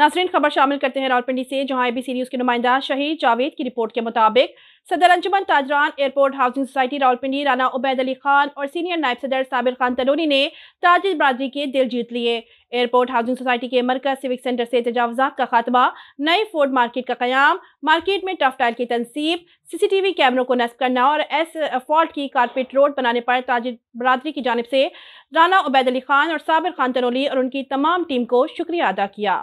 नासरीन खबर शामिल करते हैं रावलपिंडी से, जहाँ एबीसी न्यूज़ के नुमाइंदा शहीद जावेद की रिपोर्ट के मुताबिक सदर अंजुमन ताजरान airport housing society, Rawalpindi Rana Ubaid Ali Khan और सीनियर नायब सदर साबिर खान तलोनी ने ताजिर बरदरी के दिल जीत लिए। एयरपोर्ट हाउसिंग सोसाइटी के मरकज सिविक सेंटर से तजावजात का खात्मा, नए फ़ूड मार्केट का क्याम, मार्केट में टफ टाइल की तनसीब, सीसीटीवी कैमरों को नस्ब करना और एस फॉल्ट की कारपेट रोड बनाने पर ताजिर बरदरी की जानब से राना उबैद अली खान और साबिर खान तनोली और उनकी तमाम टीम को शुक्रिया अदा किया।